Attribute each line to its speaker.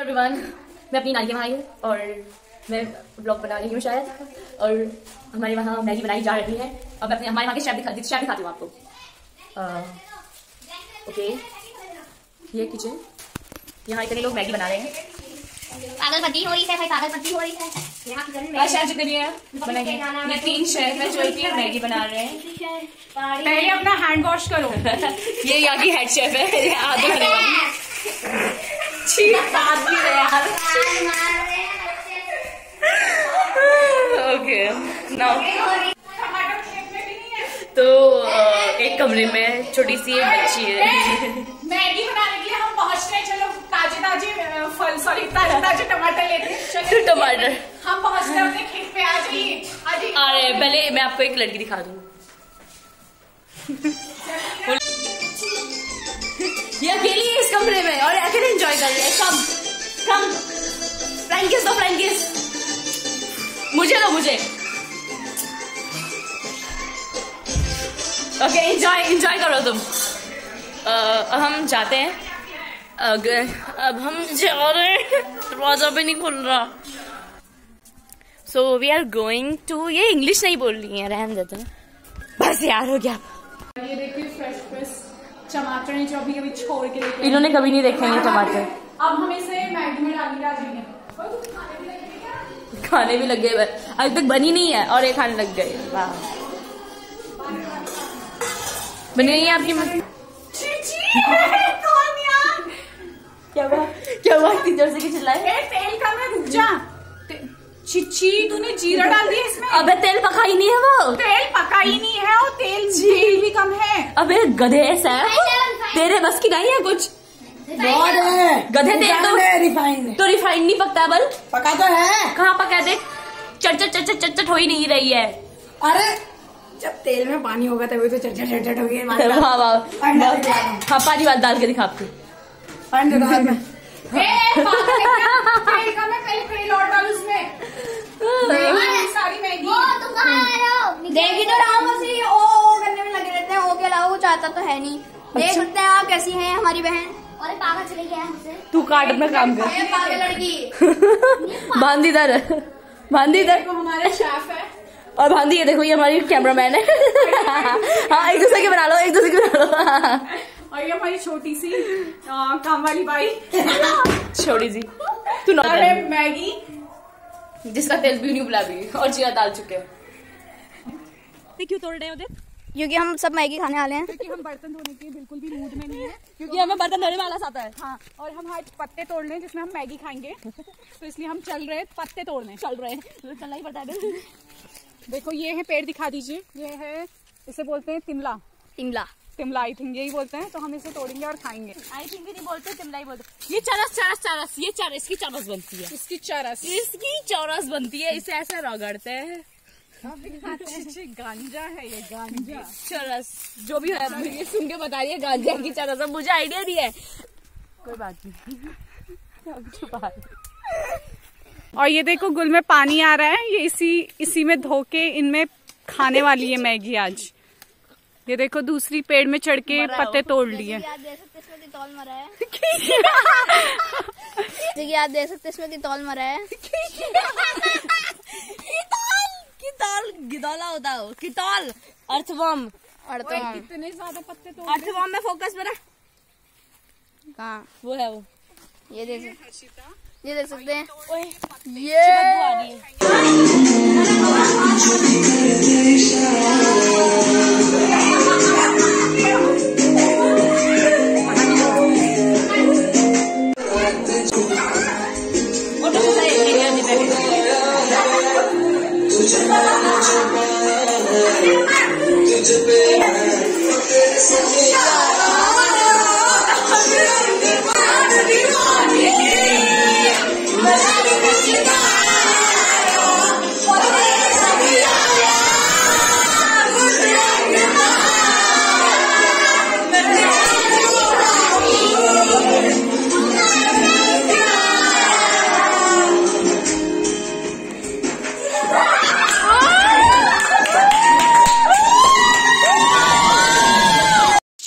Speaker 1: Everyone मैं अपनी नानी के वहाँ आई हूँ और मैं ब्लॉग बना रही हूँ शायद। और हमारे वहाँ मैगी बनाई जा रही है। और मैं अपने हमारे वहाँ के शेफ दिखा शेफ दिखाती हूँ आपको। ओके ये किचन यहाँ इतने लोग मैगी बना रहे हैं।
Speaker 2: पागल पति हो रही है भाई पागल पति हो रही है। यहाँ किचन
Speaker 1: और शेफ जितने भी हैं बनाएँगे। ये तीन शेफ है जो कि मैगी बना रहे हैं।
Speaker 3: पहले अपना हैंड वॉश करो।
Speaker 1: ये यहाँ की हेड शेफ है। ये बात भी है यार ओके नाउ तो एक कमरे में छोटी सी एक बच्ची है।
Speaker 3: मैगी बनाने के लिए हम पहुँच रहे हैं चलो ताजे ताजे फल सॉरी ताजे ताजे टमाटर लेते हैं
Speaker 1: टमाटर।
Speaker 3: हम पहुँच रहे हैं अपने खेत पे आ जाइए आ जाइए
Speaker 1: रहे पहले मैं आपको एक लड़की दिखा दूँ। ये अकेली है इस कमरे में और अकेले एंजॉय कर रही है। कम कम फ्रैंकिस दो फ्रैंकिस मुझे दो, मुझे। ओके एंजॉय एंजॉय करो तुम। अब हम जाते हैं। अब हम जा रहे हैं। दरवाज़ा भी नहीं खुल रहा। So we are going to ये इंग्लिश नहीं बोल रही है रहने देते बस यार, हो गया।
Speaker 3: ये देखिए फ्रेश फ्रेश टमाटर हैं जो अभी अभी छोड़ के लेके
Speaker 1: इन्होंने कभी नहीं देखे ये टमाटर।
Speaker 3: अब हम इसे मैगी में आ जाएँगे खाने भी
Speaker 1: लग गए अभी तक बनी नहीं है और ये खाने लग गए। वाह। बनी नहीं है आपकी क्या हुआ? क्या हुआ? इतनी ज़ोर से चिल्लाए
Speaker 3: तेल कम है रुक जा। छिछी तूने जीरा डाल दिया इसमें?
Speaker 1: अबे तेल पका ही नहीं है वो।
Speaker 3: तेल पका ही नहीं है और तेल तेल भी कम है।
Speaker 1: अबे गधे सैफ तेरे बस की नहीं है कुछ?
Speaker 4: बहुत है।
Speaker 1: गधे तेल तो
Speaker 4: रिफाइंड
Speaker 1: तो रिफाइंड नहीं पकता बल?
Speaker 4: पका तो है।
Speaker 1: कहाँ पका देख चट चट चट चट हो ही नहीं रही है।
Speaker 4: अरे जब तेल में पानी होगा तभी तो चट चट चट हो गई
Speaker 1: वाह। वाह
Speaker 4: दो।
Speaker 1: हाँ पानी बात डाल के दिखा आपको
Speaker 4: अंडे डाल में
Speaker 3: ए, पागल है क्या? तेल कम है पहले तेल और डाल उसमें मैगी, सारी मैगी
Speaker 2: तुम कहाँ आ रहे हो देखी तो रहा हूँ बस ये ओ ओ करने में लगे रहते हैं ओ के अलावा कुछ आता तो है नहीं देख सकते हैं आप कैसी हैं हमारी बहन। अरे पागल चली गया हमसे
Speaker 1: तू काट अपना काम कर।
Speaker 2: पागल लड़की।
Speaker 1: बाँध इधर बाँध इधर
Speaker 3: हमारे शेफ है।
Speaker 1: और बांधी ये देखो ये हमारी कैमरा मैन है। हाँ एक दूसरे के बना लो एक दूसरे के बना लो।
Speaker 3: और ये हमारी छोटी सी काम वाली बाई
Speaker 1: छोड़ी जी तू ना
Speaker 3: अरे मैगी।
Speaker 1: जिसका तेल भी नहीं बुला भी और जीरा डाल चुके हैं। क्यों तोड़ रहे हो देख?
Speaker 2: क्योंकि हम सब मैगी खाने वाले हैं।
Speaker 3: क्योंकि हम बर्तन धोने के बिल्कुल भी मूड में नहीं है
Speaker 1: क्योंकि हमें बर्तन धोने वाला आता है।
Speaker 3: हाँ और हम हाथ पत्ते तोड़ रहे हैं जिसमें हम मैगी खाएँगे। तो इसलिए हम चल रहे हैं पत्ते तोड़ने।
Speaker 1: चल रहे हैं। तो चलना ही पड़ता है
Speaker 3: देखो ये है पेड़ दिखा दीजिए। ये है इसे बोलते हैं तिमला।
Speaker 2: तिमला।
Speaker 3: तिमला आई थिंक यही बोलते हैं। तो हम इसे तोड़ेंगे और खाएँगे।
Speaker 1: आई थिंक नहीं बोलते चिमला ही बोलते। ये चरस चरस चरस। ये चरस इसकी चरस बनती है।
Speaker 3: इसकी चरस।
Speaker 1: इसकी चौरस बनती है। इसे ऐसे रगड़ते हैं।
Speaker 3: गांजा है ये गांजा।
Speaker 1: चरस जो भी है ये सुन के बता रही है गांजा की चरस अब मुझे आइडिया नहीं है। कोई बात नहीं। रही।
Speaker 3: और ये देखो गुल में पानी आ रहा है ये इसी इसी में धो के इनमें खाने वाली है मैगी आज। ये देखो दूसरी पेड़ में चढ़ के पत्ते तोड़ लिए।
Speaker 2: याद दे सकते इसमें तितौल मरा है जैसे कि याद दे सकते इसमें तितौल मरा है
Speaker 1: किताल गिदौला होता है किताल। अर्थवम।
Speaker 2: अर्थवम।
Speaker 3: कितने ज़्यादा पत्ते तो
Speaker 1: अर्थवम में फोकस मेरा।
Speaker 2: कहा?
Speaker 1: वो है वो।
Speaker 2: ये दे सकते ये देख सकते हैं।
Speaker 1: ओए
Speaker 2: ये
Speaker 1: Yes.